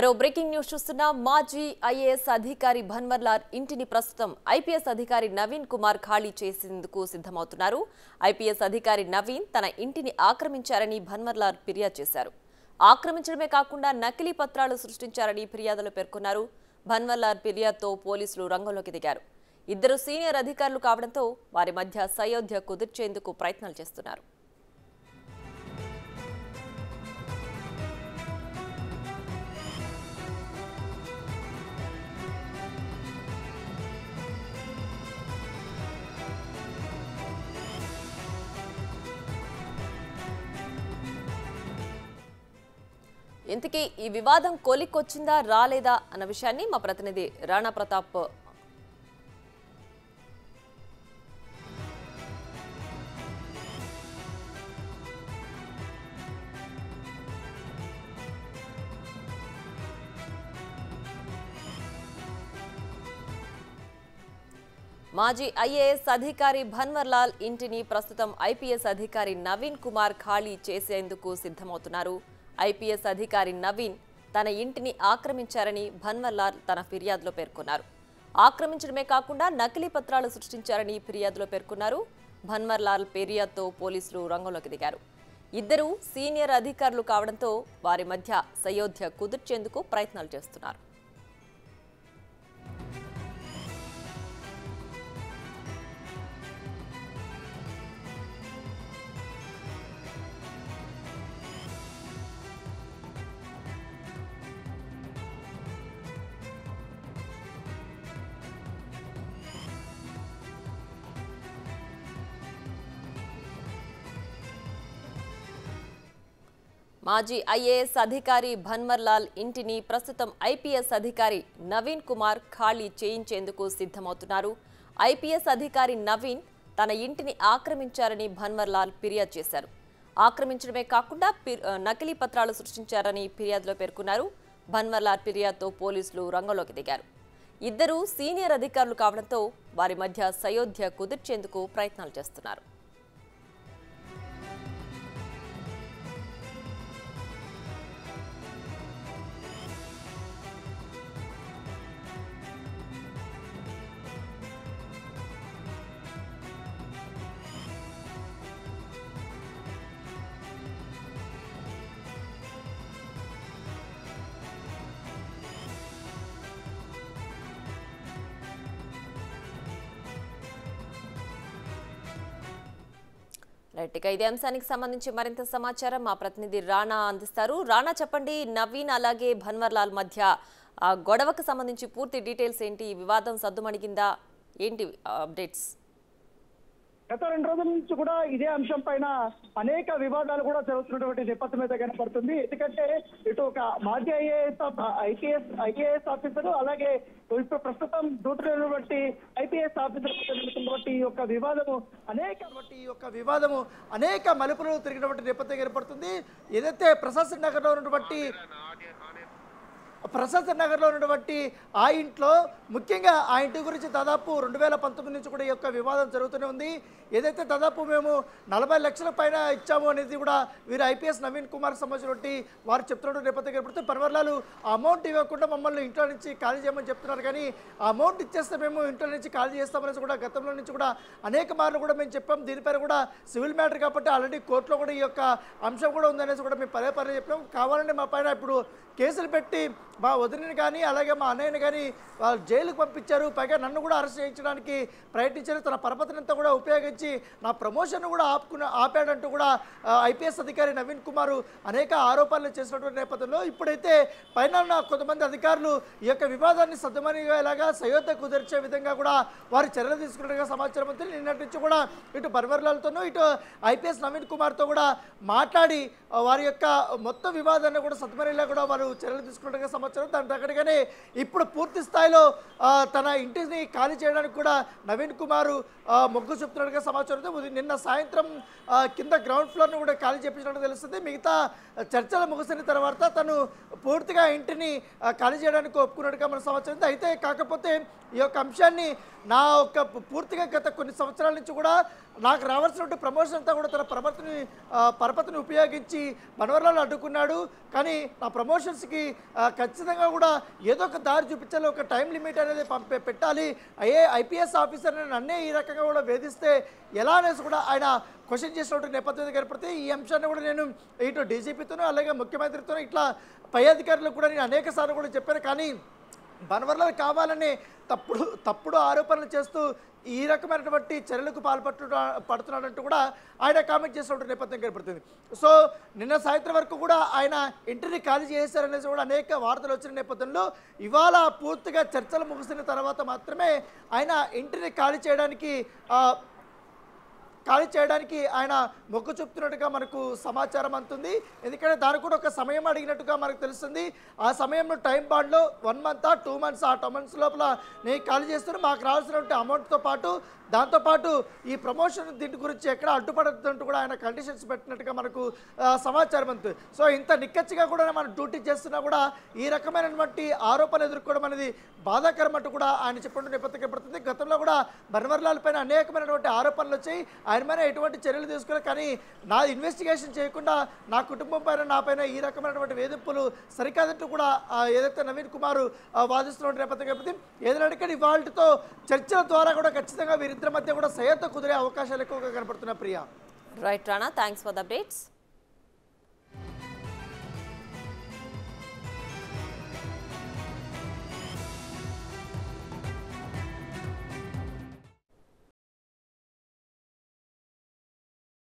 మరో breaking news చూస్తున్న మాజీ ఐఏఎస్ అధికారి భన్వర్లాల్ ఇంటిని ప్రస్తుతం ఐపీఎస్ అధికారి నవీన్ కుమార్ ఖాళీ చేసేందుకు సిద్ధమవుతున్నారు. ఐపీఎస్ అధికారి నవీన్ తన ఇంటిని ఆక్రమించారని భన్వర్లాల్ ఫిర్యాదు చేశారు. ఆక్రమించడమే కాకుండా నకిలీ పత్రాలు సృష్టించారని ఫిర్యాదులో పేర్కొన్నారు. భన్వర్లాల్ ఫిర్యాదుతో పోలీసులు రంగంలోకి దిగారు. ఇద్దరు సీనియర్ అధికారులు కావడంతో వారి మధ్య సయోధ్య కుదిర్చేందుకు ప్రయత్నాలు చేస్తున్నారు. ఇంతకీ ఈ వివాదం కోలికొచ్చిందా రాలేదా అన్న విషయాన్ని మా ప్రతినిధి రాణా ప్రతాప్ మాజీ ఐఏఎస్ అధికారి భన్వర్లాల్ ఇంటిని ప్రస్తుతం ఐపీఎస్ అధికారి నవీన్ కుమార్ ఖాళీ చేసేందుకు సిద్ధమవుతున్నారు. ఐపీఎస్ అధికారి నవీన్ తన ఇంటిని ఆక్రమించారని భన్వర్లాల్ తన ఫిర్యాదులో పేర్కొన్నారు. ఆక్రమించడమే కాకుండా నకిలీ పత్రాలు సృష్టించారని ఫిర్యాదులో పేర్కొన్నారు. భన్వర్లాల్ ఫిర్యాదుతో పోలీసులు రంగంలోకి దిగారు. ఇద్దరు సీనియర్ అధికారులు కావడంతో వారి మధ్య సయోధ్య కుదుర్చేందుకు ప్రయత్నాలు చేస్తున్నారు. మాజీ ఐఏఎస్ అధికారి భన్వర్లాల్ ఇంటిని ప్రస్తుతం ఐపీఎస్ అధికారి నవీన్ కుమార్ ఖాళీ చేయించేందుకు సిద్ధమవుతున్నారు. ఐపీఎస్ అధికారి నవీన్ తన ఇంటిని ఆక్రమించారని భన్వర్లాల్ ఫిర్యాదు చేశారు. ఆక్రమించడమే కాకుండా పి- నకిలీ పత్రాలు సృష్టించారని ఫిర్యాదులో పేర్కొన్నారు. భన్వర్లాల్ ఫిర్యాదుతో పోలీసులు రంగంలోకి దిగారు. ఇద్దరు సీనియర్ అధికారులు కావడంతో వారి మధ్య సయోధ్య కుదిర్చేందుకు ప్రయత్నాలు చేస్తున్నారు. రైట్ ఇక ఇదే అంశానికి సంబంధించి మరింత సమాచారం మా ప్రతినిధి రాణా అందిస్తారు. రాణా చెప్పండి నవీన్ అలాగే భన్వర్లాల్ మధ్య ఆ, గొడవకు సంబంధించి పూర్తి డీటెయిల్స్ ఏంటి? వివాదం సద్దుమణిగిందా? ఏంటి అప్డేట్స్? గత రెండు రోజుల నుంచి కూడా ఇదే అంశం పైన అనేక వివాదాలు కూడా జరుగుతున్నటువంటి నేపథ్యం కనపడుతుంది. ఎందుకంటే ఇటు ఒక మాజీ ఐఏఎస్ ఐపీఎస్ ఐఏఎస్ ఆఫీసర్ అలాగే ఇప్పుడు ప్రస్తుతం డ్యూటీలో బట్టి ఐపీఎస్ ఆఫీసర్ జరుగుతున్నటువంటి ఈ యొక్క వివాదము అనేక ఈ యొక్క వివాదము అనేక మలుపులు తిరిగినటువంటి నేపథ్యం ఏర్పడుతుంది ఏదైతే ప్రశాసన్ నగర్లో ఉన్నటువంటి ప్రశాంత్ నగర్లో ఉన్నటువంటి ఆ ఇంట్లో ముఖ్యంగా ఆ ఇంటి గురించి దాదాపు రెండు వేల పంతొమ్మిది నుంచి కూడా ఈ యొక్క వివాదం జరుగుతూనే ఉంది. ఏదైతే దాదాపు మేము నలభై లక్షల పైన ఇచ్చాము అనేది కూడా వీరు ఐపీఎస్ నవీన్ కుమార్ సంబంధించినటువంటి వారు చెప్తున్న నేపథ్యం ఏర్పడుతుంది. పర్వర్లాలు ఆ అమౌంట్ ఇవ్వకుండా మమ్మల్ని ఇంట్లో నుంచి ఖాళీ చేయమని చెప్తున్నారు. కానీ ఆ అమౌంట్ ఇచ్చేస్తే మేము ఇంట్లో నుంచి ఖాళీ చేస్తామనేసి కూడా గతంలో నుంచి కూడా అనేక మార్లు కూడా మేము చెప్పాం. దీనిపైన కూడా సివిల్ మ్యాటర్ కాబట్టి ఆల్రెడీ కోర్టులో కూడా ఈ యొక్క అంశం కూడా ఉందనేసి కూడా మేము పదే పదే చెప్పాం. కావాలంటే మా పైన ఇప్పుడు కేసులు పెట్టి మా వదిలిని కానీ అలాగే మా అన్నయ్యని కానీ వాళ్ళు జైలుకు పంపించారు. పైగా నన్ను కూడా అరెస్ట్ చేయించడానికి ప్రయత్నించారు. తన పరపతినంతా కూడా ఉపయోగించి నా ప్రమోషన్ కూడా ఆపుకున్న ఆపాడంటూ కూడా ఐపీఎస్ అధికారి నవీన్ కుమార్ అనేక ఆరోపణలు చేసినటువంటి నేపథ్యంలో ఇప్పుడైతే పైన కొంతమంది అధికారులు ఈ యొక్క వివాదాన్ని సద్దుమణిగేలాగా సయోధ్య కుదిర్చే విధంగా కూడా వారు చర్యలు తీసుకున్నట్టుగా సమాచారం ఉంది నిన్నటి నుంచి కూడా ఇటు బర్వర్లాలతోనూ ఇటు ఐపీఎస్ నవీన్ కుమార్తో కూడా మాట్లాడి వారి యొక్క మొత్తం వివాదాన్ని కూడా సద్మనిలా కూడా వారు చర్యలు తీసుకున్నట్టుగా సమాచారం దాని తగ్గట్టుగానే ఇప్పుడు పూర్తి స్థాయిలో తన ఇంటిని ఖాళీ చేయడానికి కూడా నవీన్ కుమార్ మొగ్గు చూపుతున్నట్టుగా సమాచారంతో ఉంది. నిన్న సాయంత్రం కింద గ్రౌండ్ ఫ్లోర్ను కూడా ఖాళీ చేపించినట్టు తెలుస్తుంది. మిగతా చర్చలు ముగిసిన తర్వాత తను పూర్తిగా ఇంటిని ఖాళీ చేయడానికి ఒప్పుకున్నట్టుగా మన సమాచారం అయితే కాకపోతే ఈ యొక్క అంశాన్ని నా యొక్క పూర్తిగా గత కొన్ని సంవత్సరాల నుంచి కూడా నాకు రావాల్సినటువంటి ప్రమోషన్ అంతా కూడా తన పరపతిని పరపతిని ఉపయోగించి మనవరాలు అడ్డుకున్నాడు. కానీ నా ప్రమోషన్స్కి ఖచ్చితంగా ఖచ్చితంగా కూడా ఏదో ఒక దారి చూపించాలి ఒక టైం లిమిట్ అనేది పంపే పెట్టాలి. అయ్యే ఐపీఎస్ ఆఫీసర్ నన్నే ఈ రకంగా కూడా వేధిస్తే ఎలా అనేసి కూడా ఆయన క్వశ్చన్ చేసినటువంటి నేపథ్యం కనపడితే ఈ అంశాన్ని కూడా నేను ఇటు డీజీపీతోనూ అలాగే ముఖ్యమంత్రితోనూ ఇట్లా పై అధికారులకు కూడా నేను అనేక సార్లు కూడా చెప్పాను. కానీ బనవర్లాల్ కావాలని తప్పుడు తప్పుడు ఆరోపణలు చేస్తూ ఈ రకమైనటువంటి చర్యలకు పాల్పట్టు పడుతున్నాడంటూ కూడా ఆయన కామెంట్ చేసినటువంటి నేపథ్యం కనపడుతుంది. సో నిన్న సాయంత్రం వరకు కూడా ఆయన ఇంటిని ఖాళీ చేశారనేసి కూడా అనేక వార్తలు వచ్చిన నేపథ్యంలో ఇవాళ పూర్తిగా చర్చలు ముగిసిన తర్వాత మాత్రమే ఆయన ఇంటిని ఖాళీ చేయడానికి ఖాళీ చేయడానికి ఆయన మొగ్గు చూపుతున్నట్టుగా మనకు సమాచారం అందుతుంది. ఎందుకంటే దానికి కూడా ఒక సమయం అడిగినట్టుగా మనకు తెలుస్తుంది. ఆ సమయంలో టైం బాండ్లో వన్ మంత్ టూ మంత్స్ ఆ టూ మంత్స్ లోపల నేను ఖాళీ చేస్తున్నాను మాకు రావాల్సినటువంటి అమౌంట్తో పాటు దాంతోపాటు ఈ ప్రమోషన్ దీని గురించి ఎక్కడ అడ్డుపడద్దంటూ కూడా ఆయన కండిషన్స్ పెట్టినట్టుగా మనకు సమాచారం అందుతుంది. సో ఇంత నిక్కచ్చిగా కూడా మనం డ్యూటీ చేస్తున్నా కూడా ఈ రకమైనటువంటి ఆరోపణలు ఎదుర్కోవడం అనేది బాధాకరం అంటూ కూడా ఆయన చెప్పిన నేపథ్యం పడుతుంది గతంలో కూడా బన్వర్లాల్ పైన అనేకమైనటువంటి ఆరోపణలు వచ్చాయి. ఆయన మీద ఎటువంటి చర్యలు తీసుకోలేదు కానీ నా ఇన్వెస్టిగేషన్ చేయకుండా నా కుటుంబం పైన నా పైన ఈ రకమైనటువంటి వేధింపులు సరికాదంటూ కూడా ఏదైతే నవీన్ కుమార్ ఆ, వాదిస్తున్న నేపథ్యం కాబట్టి ఏదైనా ఇవాళతో చర్చల ద్వారా కూడా ఖచ్చితంగా వీరిద్దరి మధ్య కూడా సయత్త కుదిరే అవకాశాలు ఎక్కువగా కనపడుతున్నాయి Priya. Right Rana thanks for the updates